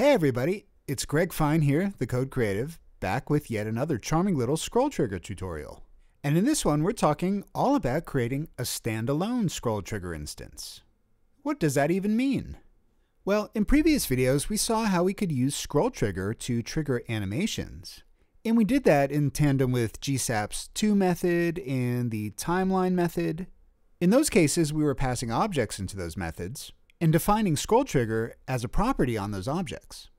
Hey everybody, it's Gregg Fine here, the Code Creative, back with yet another charming little scroll trigger tutorial. And in this one, we're talking all about creating a standalone scroll trigger instance. What does that even mean? Well, in previous videos, we saw how we could use scroll trigger to trigger animations. And we did that in tandem with GSAP's to method and the timeline method. In those cases, we were passing objects into those methods, and defining scroll trigger as a property on those objects.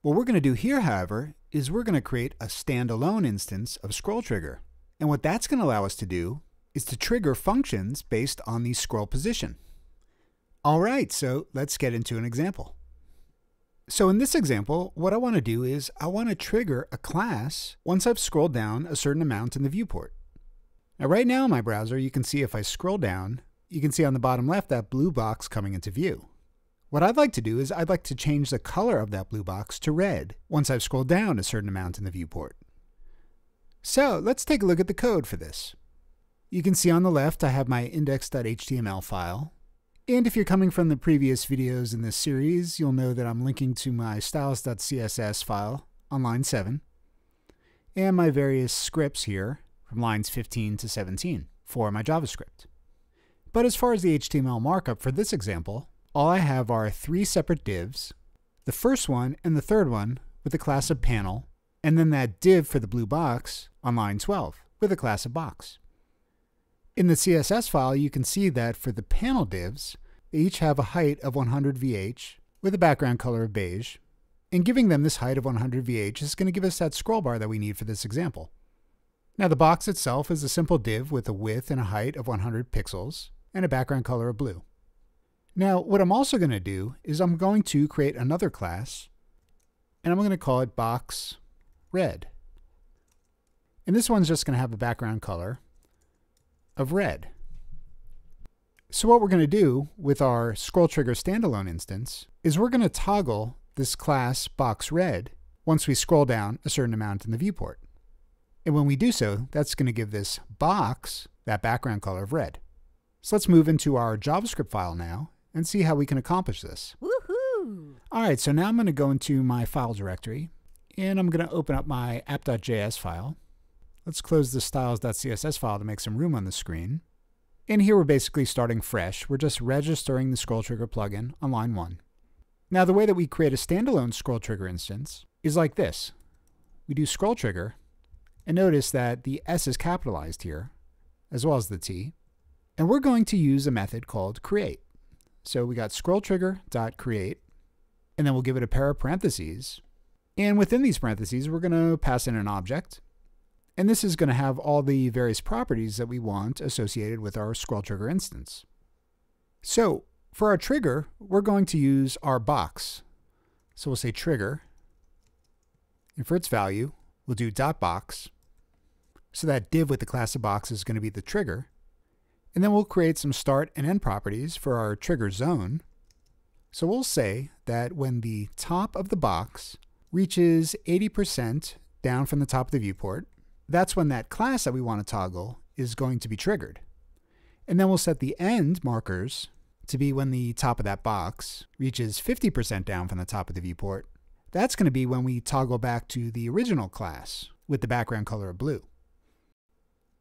What we're going to do here, however, is we're going to create a standalone instance of scroll trigger. And what that's going to allow us to do is to trigger functions based on the scroll position. All right, so let's get into an example. So in this example, what I want to do is I want to trigger a class once I've scrolled down a certain amount in the viewport. Now right now in my browser, you can see if I scroll down, you can see on the bottom left that blue box coming into view. What I'd like to do is I'd like to change the color of that blue box to red once I've scrolled down a certain amount in the viewport. So let's take a look at the code for this. You can see on the left I have my index.html file. And if you're coming from the previous videos in this series, you'll know that I'm linking to my styles.css file on line 7 and my various scripts here from lines 15 to 17 for my JavaScript. But as far as the HTML markup for this example, all I have are three separate divs, the first one and the third one with the class of panel, and then that div for the blue box on line 12 with a class of box. In the CSS file, you can see that for the panel divs, they each have a height of 100 VH with a background color of beige, and giving them this height of 100 VH is going to give us that scroll bar that we need for this example. Now the box itself is a simple div with a width and a height of 100 pixels, and a background color of blue. Now, what I'm also going to do is I'm going to create another class, and I'm going to call it box red. And this one's just going to have a background color of red. So what we're going to do with our scroll trigger standalone instance is we're going to toggle this class box red once we scroll down a certain amount in the viewport. And when we do so, that's going to give this box that background color of red. So let's move into our JavaScript file now and see how we can accomplish this. Woohoo! All right, so now I'm going to go into my file directory and I'm going to open up my app.js file. Let's close the styles.css file to make some room on the screen. And here we're basically starting fresh. We're just registering the scroll trigger plugin on line 1. Now the way that we create a standalone scroll trigger instance is like this. We do scroll trigger and notice that the S is capitalized here as well as the T. And we're going to use a method called create. So we got scroll trigger dot create, and then we'll give it a pair of parentheses. And within these parentheses, we're going to pass in an object. And this is going to have all the various properties that we want associated with our scroll trigger instance. So for our trigger, we're going to use our box. So we'll say trigger. And for its value, we'll do dot box. So that div with the class of box is going to be the trigger. And then we'll create some start and end properties for our trigger zone. So we'll say that when the top of the box reaches 80% down from the top of the viewport, that's when that class that we want to toggle is going to be triggered. And then we'll set the end markers to be when the top of that box reaches 50% down from the top of the viewport. That's going to be when we toggle back to the original class with the background color of blue.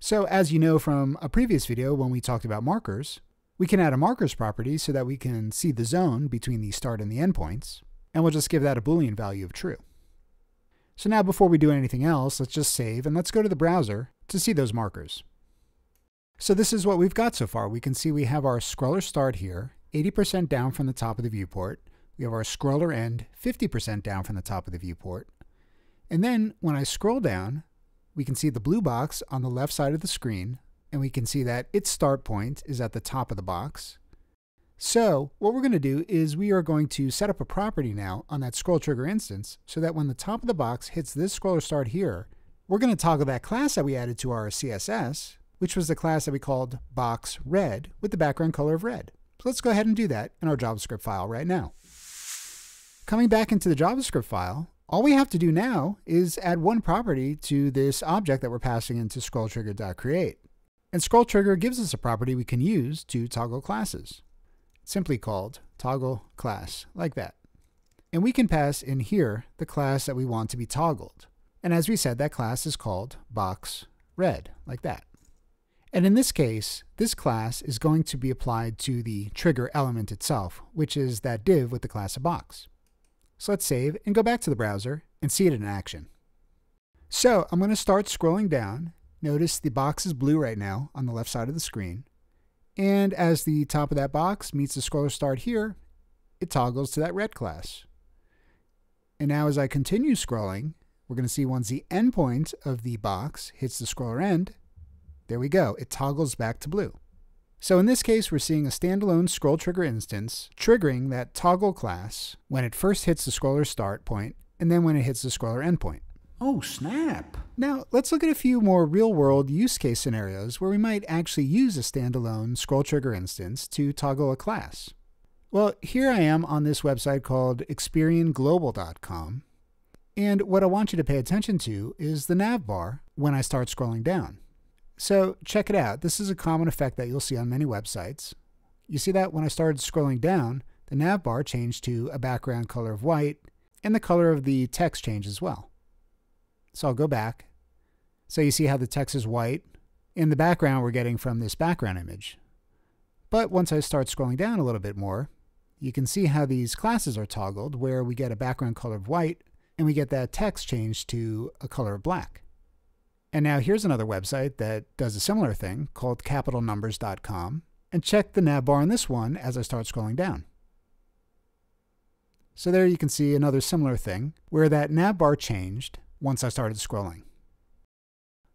So as you know from a previous video when we talked about markers, we can add a markers property so that we can see the zone between the start and the end points, and we'll just give that a boolean value of true. So now before we do anything else, let's just save and let's go to the browser to see those markers. So this is what we've got so far. We can see we have our scroller start here, 80% down from the top of the viewport. We have our scroller end, 50% down from the top of the viewport. And then when I scroll down, we can see the blue box on the left side of the screen, and we can see that its start point is at the top of the box. So what we're going to do is we are going to set up a property now on that scroll trigger instance so that when the top of the box hits this scroller start here, we're going to toggle that class that we added to our CSS, which was the class that we called box red with the background color of red. So let's go ahead and do that in our JavaScript file right now. Coming back into the JavaScript file, all we have to do now is add one property to this object that we're passing into scrolltrigger.create. And scrolltrigger gives us a property we can use to toggle classes. simply called toggle class, like that. And we can pass in here the class that we want to be toggled. And as we said, that class is called box red, like that. And in this case, this class is going to be applied to the trigger element itself, which is that div with the class of box. So let's save and go back to the browser and see it in action. So I'm going to start scrolling down. Notice the box is blue right now on the left side of the screen. And as the top of that box meets the scroller start here, it toggles to that red class. And now as I continue scrolling, we're going to see once the endpoint of the box hits the scroller end, there we go, it toggles back to blue. So in this case, we're seeing a standalone scroll trigger instance triggering that toggle class when it first hits the scroller start point and then when it hits the scroller endpoint. Oh, snap. Now, let's look at a few more real world use case scenarios where we might actually use a standalone scroll trigger instance to toggle a class. Well, here I am on this website called ExperionGlobal.com. And what I want you to pay attention to is the nav bar when I start scrolling down. So check it out. This is a common effect that you'll see on many websites. You see that when I started scrolling down, the nav bar changed to a background color of white, and the color of the text changed as well. So I'll go back. So you see how the text is white. In the background, we're getting from this background image. But once I start scrolling down a little bit more, you can see how these classes are toggled, where we get a background color of white, and we get that text changed to a color of black. And now here's another website that does a similar thing called capitalnumbers.com. And check the nav bar on this one as I start scrolling down. So there you can see another similar thing where that nav bar changed once I started scrolling.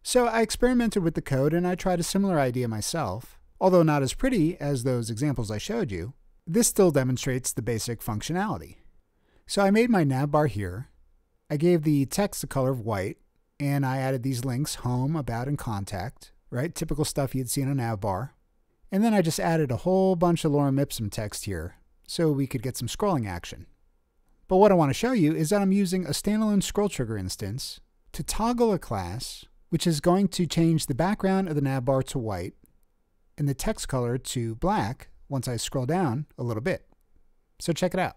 So I experimented with the code and I tried a similar idea myself. Although not as pretty as those examples I showed you, this still demonstrates the basic functionality. So I made my nav bar here. I gave the text the color of white and I added these links home, about, and contact, right? Typical stuff you'd see in a nav bar. And then I just added a whole bunch of lorem ipsum text here so we could get some scrolling action. But what I want to show you is that I'm using a standalone scroll trigger instance to toggle a class which is going to change the background of the nav bar to white and the text color to black once I scroll down a little bit. So check it out.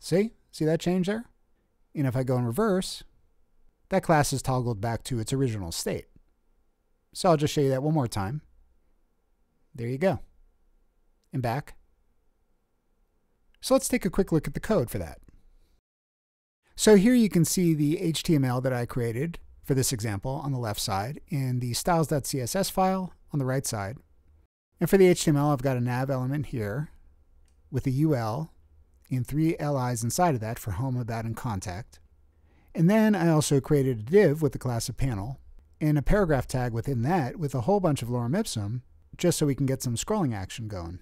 See? See that change there? And if I go in reverse, that class is toggled back to its original state. So I'll just show you that one more time. There you go. And back. So let's take a quick look at the code for that. So here you can see the HTML that I created for this example on the left side and the styles.css file on the right side. And for the HTML, I've got a nav element here with a UL and three LIs inside of that for home, about, and contact. And then I also created a div with the class of panel and a paragraph tag within that with a whole bunch of lorem ipsum just so we can get some scrolling action going.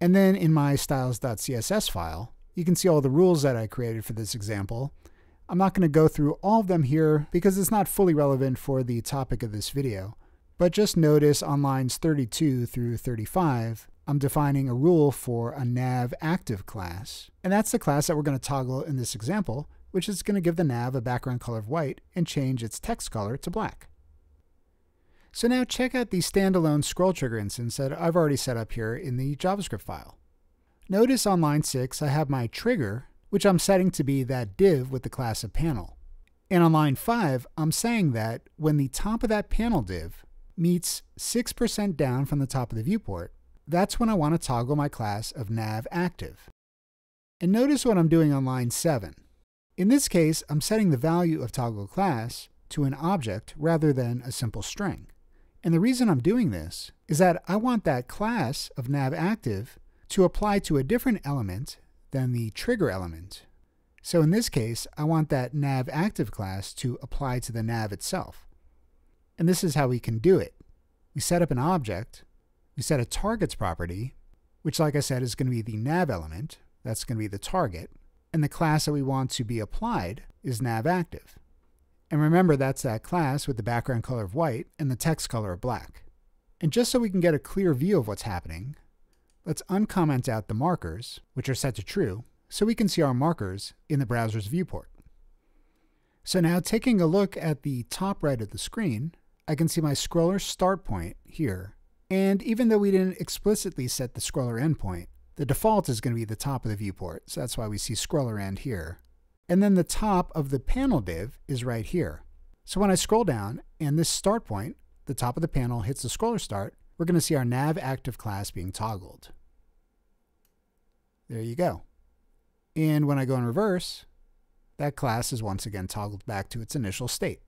And then in my styles.css file, you can see all the rules that I created for this example. I'm not going to go through all of them here because it's not fully relevant for the topic of this video. But just notice on lines 32 through 35, I'm defining a rule for a nav active class. And that's the class that we're going to toggle in this example which is going to give the nav a background color of white and change its text color to black. So now check out the standalone scroll trigger instance that I've already set up here in the JavaScript file. Notice on line 6 I have my trigger, which I'm setting to be that div with the class of panel. And on line 5, I'm saying that when the top of that panel div meets 6% down from the top of the viewport, that's when I want to toggle my class of nav active. And notice what I'm doing on line 7. In this case, I'm setting the value of toggle class to an object rather than a simple string. And the reason I'm doing this is that I want that class of navActive to apply to a different element than the trigger element. So in this case, I want that navActive class to apply to the nav itself. And this is how we can do it. We set up an object, we set a targets property, which like I said is going to be the nav element, that's going to be the target, and the class that we want to be applied is navActive. And remember, that's that class with the background color of white and the text color of black. And just so we can get a clear view of what's happening, let's uncomment out the markers, which are set to true, so we can see our markers in the browser's viewport. So now taking a look at the top right of the screen, I can see my scroller start point here. And even though we didn't explicitly set the scroller endpoint, the default is going to be the top of the viewport, so that's why we see scroller end here. And then the top of the panel div is right here. So when I scroll down and this start point, the top of the panel hits the scroller start, we're going to see our nav active class being toggled. There you go. And when I go in reverse, that class is once again toggled back to its initial state.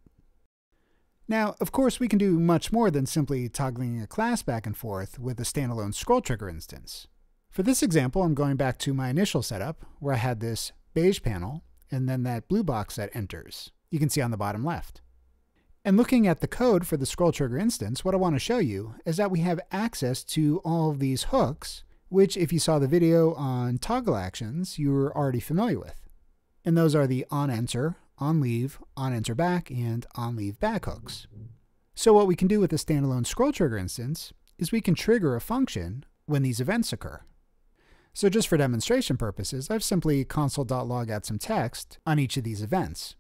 Now, of course, we can do much more than simply toggling a class back and forth with a standalone scroll trigger instance. For this example, I'm going back to my initial setup where I had this beige panel and then that blue box that enters. You can see on the bottom left. And looking at the code for the scroll trigger instance, what I want to show you is that we have access to all of these hooks, which if you saw the video on toggle actions, you were already familiar with. And those are the on enter, on leave, on enter back, and on leave back hooks. So what we can do with the standalone scroll trigger instance is we can trigger a function when these events occur. So just for demonstration purposes, I've simply console.log out some text on each of these events.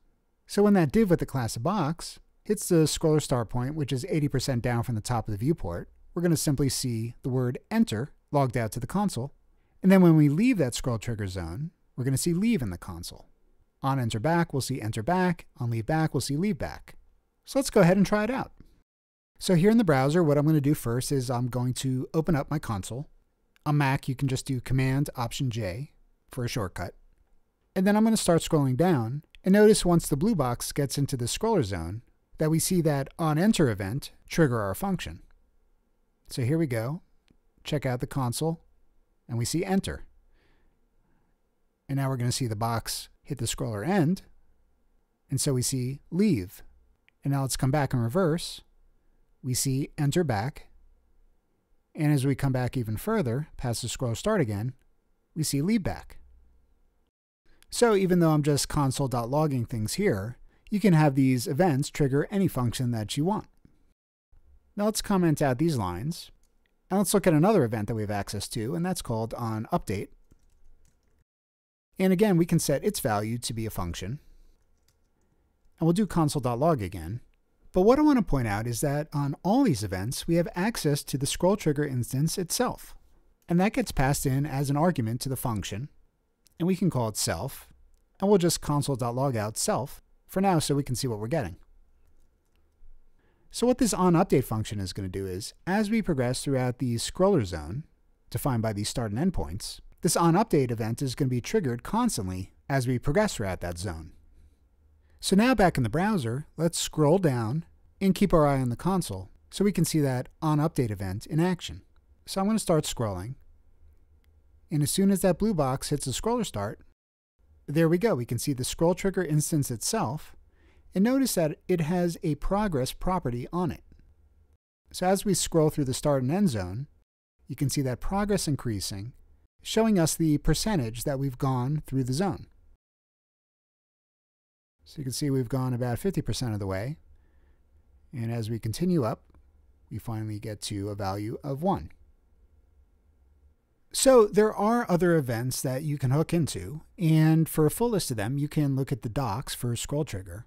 So when that div with the class of box hits the scroller start point, which is 80% down from the top of the viewport, we're going to simply see the word enter logged out to the console. And then when we leave that scroll trigger zone, we're going to see leave in the console. On enter back, we'll see enter back. On leave back, we'll see leave back. So let's go ahead and try it out. So here in the browser, what I'm going to do first is I'm going to open up my console. On Mac, you can just do Command Option J for a shortcut. And then I'm going to start scrolling down. And notice once the blue box gets into the scroller zone, that we see that on enter event trigger our function. So here we go. Check out the console, and we see enter. And now we're going to see the box hit the scroller end, and so we see leave. And now let's come back in reverse. We see enter back. And as we come back even further, past the scroll start again, we see leave back. So even though I'm just console.logging things here, you can have these events trigger any function that you want. Now let's comment out these lines. And let's look at another event that we have access to, and that's called on update. And again, we can set its value to be a function. And we'll do console.log again. But what I want to point out is that on all these events, we have access to the scroll trigger instance itself. And that gets passed in as an argument to the function. And we can call it self. And we'll just console.log out self for now so we can see what we're getting. So what this onUpdate function is going to do is, as we progress throughout the scroller zone, defined by these start and endpoints, this onUpdate event is going to be triggered constantly as we progress throughout that zone. So now back in the browser, let's scroll down and keep our eye on the console so we can see that onUpdate event in action. So I'm going to start scrolling. And as soon as that blue box hits the scroller start, there we go. We can see the scroll trigger instance itself. And notice that it has a progress property on it. So as we scroll through the start and end zone, you can see that progress increasing showing us the percentage that we've gone through the zone. So you can see we've gone about 50% of the way. And as we continue up, we finally get to a value of 1. So there are other events that you can hook into, and for a full list of them, you can look at the docs for scroll trigger.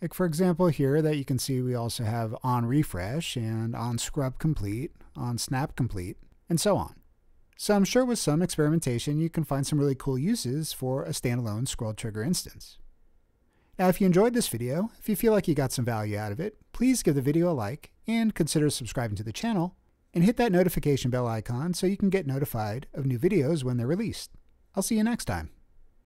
Like for example here that you can see we also have on refresh and on scrub complete, on snap complete, and so on. So I'm sure with some experimentation, you can find some really cool uses for a standalone scroll trigger instance. Now, if you enjoyed this video, if you feel like you got some value out of it, please give the video a like and consider subscribing to the channel and hit that notification bell icon so you can get notified of new videos when they're released. I'll see you next time.